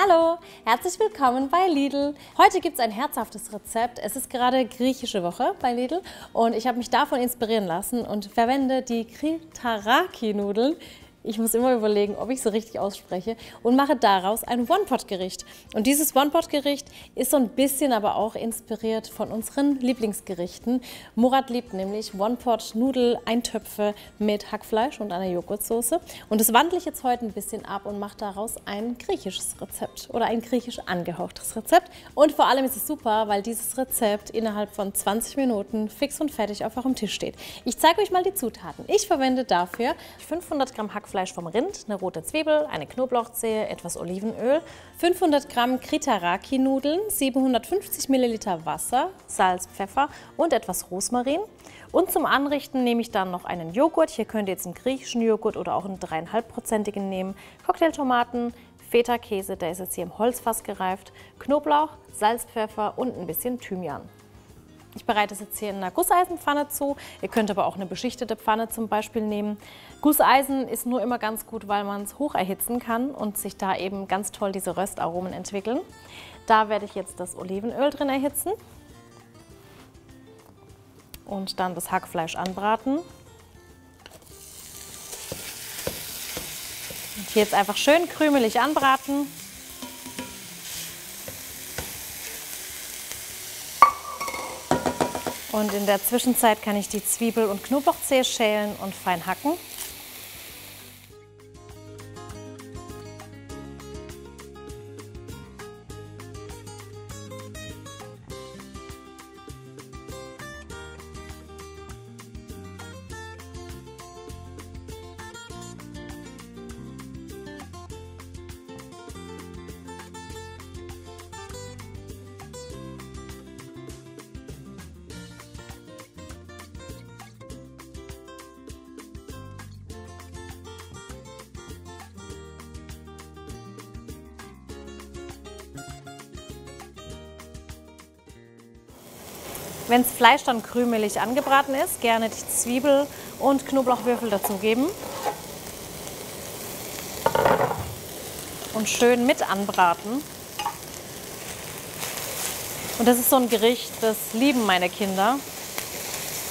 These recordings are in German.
Hallo, herzlich willkommen bei Lidl. Heute gibt es ein herzhaftes Rezept. Es ist gerade griechische Woche bei Lidl und ich habe mich davon inspirieren lassen und verwende die Kritaraki-Nudeln ich muss immer überlegen, ob ich so richtig ausspreche und mache daraus ein One-Pot-Gericht. Und dieses One-Pot-Gericht ist so ein bisschen aber auch inspiriert von unseren Lieblingsgerichten. Murat liebt nämlich One-Pot-Nudel-Eintöpfe mit Hackfleisch und einer Joghurtsoße. Und das wandle ich jetzt heute ein bisschen ab und mache daraus ein griechisches Rezept oder ein griechisch angehauchtes Rezept. Und vor allem ist es super, weil dieses Rezept innerhalb von 20 Minuten fix und fertig auf eurem Tisch steht. Ich zeige euch mal die Zutaten. Ich verwende dafür 500 Gramm Hackfleisch Hackfleisch vom Rind, eine rote Zwiebel, eine Knoblauchzehe, etwas Olivenöl, 500 Gramm Kritaraki-Nudeln, 750 Milliliter Wasser, Salz, Pfeffer und etwas Rosmarin. Und zum Anrichten nehme ich dann noch einen Joghurt. Hier könnt ihr jetzt einen griechischen Joghurt oder auch einen 3,5-prozentigen nehmen. Cocktailtomaten, Feta-Käse, der ist jetzt hier im Holzfass gereift, Knoblauch, Salz, Pfeffer und ein bisschen Thymian. Ich bereite es jetzt hier in einer Gusseisenpfanne zu. Ihr könnt aber auch eine beschichtete Pfanne zum Beispiel nehmen. Gusseisen ist nur immer ganz gut, weil man es hoch erhitzen kann und sich da eben ganz toll diese Röstaromen entwickeln. Da werde ich jetzt das Olivenöl drin erhitzen und dann das Hackfleisch anbraten. Und hier jetzt einfach schön krümelig anbraten. Und in der Zwischenzeit kann ich die Zwiebel- und Knoblauchzehe schälen und fein hacken. Wenn das Fleisch dann krümelig angebraten ist, gerne die Zwiebel und Knoblauchwürfel dazugeben. Und schön mit anbraten. Und das ist so ein Gericht, das lieben meine Kinder,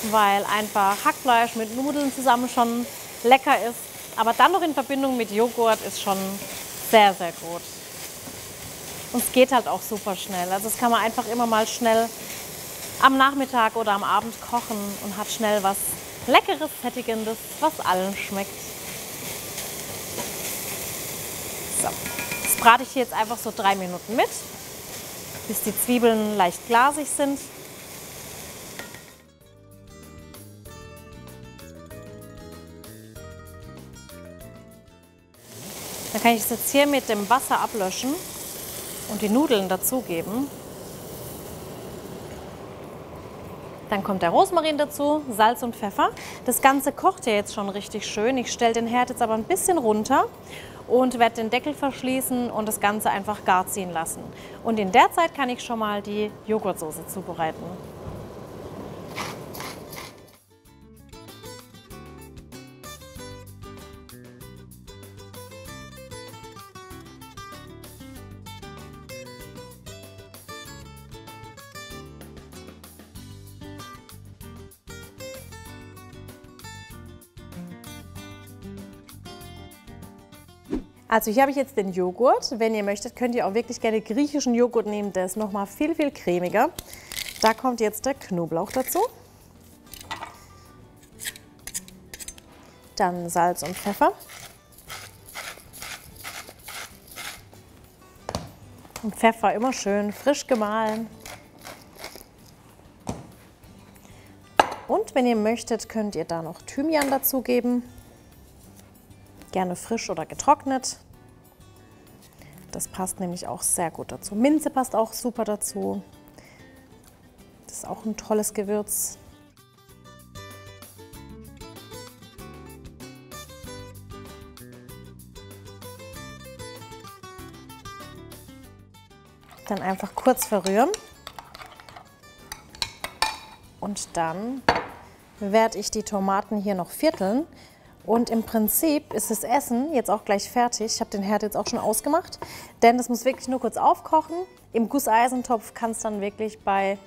weil einfach Hackfleisch mit Nudeln zusammen schon lecker ist. Aber dann noch in Verbindung mit Joghurt ist schon sehr, sehr gut. Und es geht halt auch super schnell. Also das kann man einfach immer mal schnell am Nachmittag oder am Abend kochen und hat schnell was Leckeres, Sättigendes, was allen schmeckt. So, das brate ich hier jetzt einfach so drei Minuten mit, bis die Zwiebeln leicht glasig sind. Dann kann ich es jetzt hier mit dem Wasser ablöschen und die Nudeln dazugeben. Dann kommt der Rosmarin dazu, Salz und Pfeffer. Das Ganze kocht ja jetzt schon richtig schön. Ich stelle den Herd jetzt aber ein bisschen runter und werde den Deckel verschließen und das Ganze einfach gar ziehen lassen. Und in der Zeit kann ich schon mal die Joghurtsoße zubereiten. Also hier habe ich jetzt den Joghurt. Wenn ihr möchtet, könnt ihr auch wirklich gerne griechischen Joghurt nehmen. Der ist nochmal viel, viel cremiger. Da kommt jetzt der Knoblauch dazu. Dann Salz und Pfeffer. Und Pfeffer immer schön frisch gemahlen. Und wenn ihr möchtet, könnt ihr da noch Thymian dazugeben gerne frisch oder getrocknet. Das passt nämlich auch sehr gut dazu. Minze passt auch super dazu. Das ist auch ein tolles Gewürz. Dann einfach kurz verrühren. Und dann werde ich die Tomaten hier noch vierteln Und im Prinzip ist das Essen jetzt auch gleich fertig. Ich habe den Herd jetzt auch schon ausgemacht, denn das muss wirklich nur kurz aufkochen. Im Gusseisentopf kann es dann wirklich bei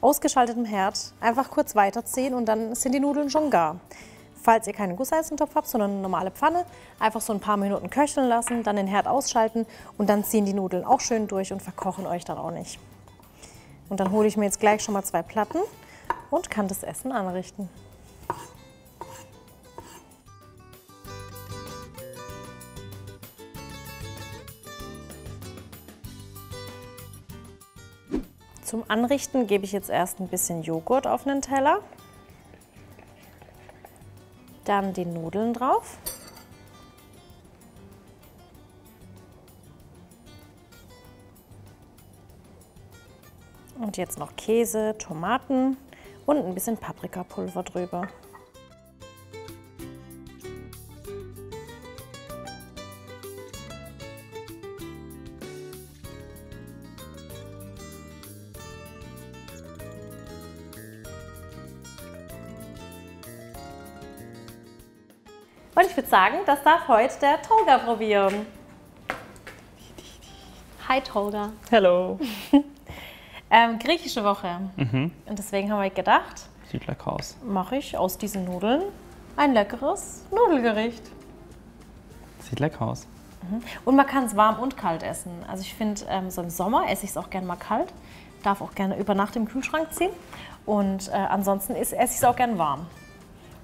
ausgeschaltetem Herd einfach kurz weiterziehen und dann sind die Nudeln schon gar. Falls ihr keinen Gusseisentopf habt, sondern eine normale Pfanne, einfach so ein paar Minuten köcheln lassen, dann den Herd ausschalten und dann ziehen die Nudeln auch schön durch und verkochen euch dann auch nicht. Und dann hole ich mir jetzt gleich schon mal zwei Platten und kann das Essen anrichten. Zum Anrichten gebe ich jetzt erst ein bisschen Joghurt auf einen Teller. Dann die Nudeln drauf. Und jetzt noch Käse, Tomaten und ein bisschen Paprikapulver drüber. Und ich würde sagen, das darf heute der Tolga probieren. Hi Tolga. Hello. ähm, griechische Woche. Mhm. Und deswegen haben wir gedacht, sieht lecker aus. Mache ich aus diesen Nudeln ein leckeres Nudelgericht. Sieht lecker aus. Mhm. Und man kann es warm und kalt essen. Also ich finde, ähm, so im Sommer esse ich es auch gerne mal kalt. Darf auch gerne über Nacht im Kühlschrank ziehen. Und äh, ansonsten esse ich es auch gerne warm.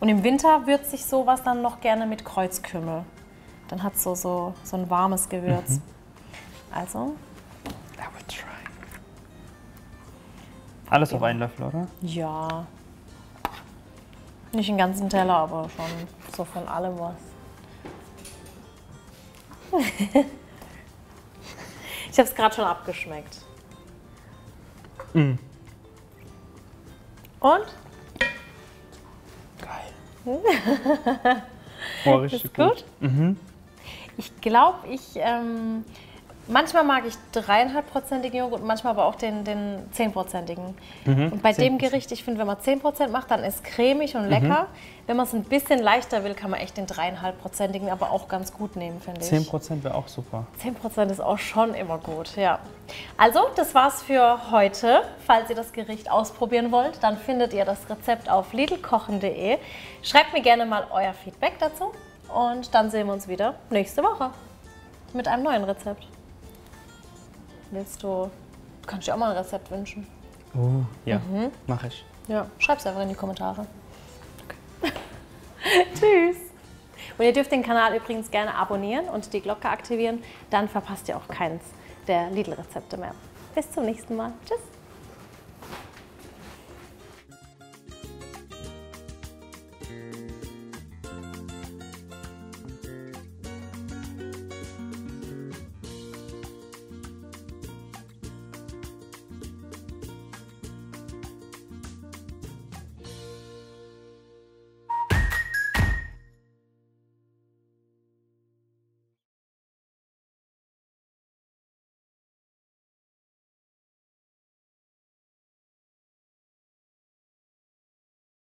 Und im Winter würzt sich sowas dann noch gerne mit Kreuzkümmel. Dann hat es so, so, so ein warmes Gewürz. Mhm. Also. I will try. Alles auf einen Löffel, oder? Ja. Nicht den ganzen Teller, aber schon so von allem was. ich habe es gerade schon abgeschmeckt. Mm. Und? Oh, richtig ist gut. gut? Mhm. Ich glaube, ich ähm, manchmal mag ich dreieinhalbprozentigen Joghurt, manchmal aber auch den, den zehnprozentigen. Mhm. Und bei 10%. dem Gericht, ich finde, wenn man 10% macht, dann ist cremig und lecker. Mhm. Wenn man es ein bisschen leichter will, kann man echt den dreieinhalbprozentigen aber auch ganz gut nehmen, finde ich. 10% wäre auch super. 10% ist auch schon immer gut, ja. Also, das war's für heute. Falls ihr das Gericht ausprobieren wollt, dann findet ihr das Rezept auf lidlkochen.de. Schreibt mir gerne mal euer Feedback dazu und dann sehen wir uns wieder nächste Woche mit einem neuen Rezept. Willst du, kannst du dir auch mal ein Rezept wünschen? Oh, ja, mhm. mache ich. Ja, schreib's einfach in die Kommentare. Okay. Tschüss. Und ihr dürft den Kanal übrigens gerne abonnieren und die Glocke aktivieren, dann verpasst ihr auch keins der Lidl-Rezepte mehr. Bis zum nächsten Mal. Tschüss.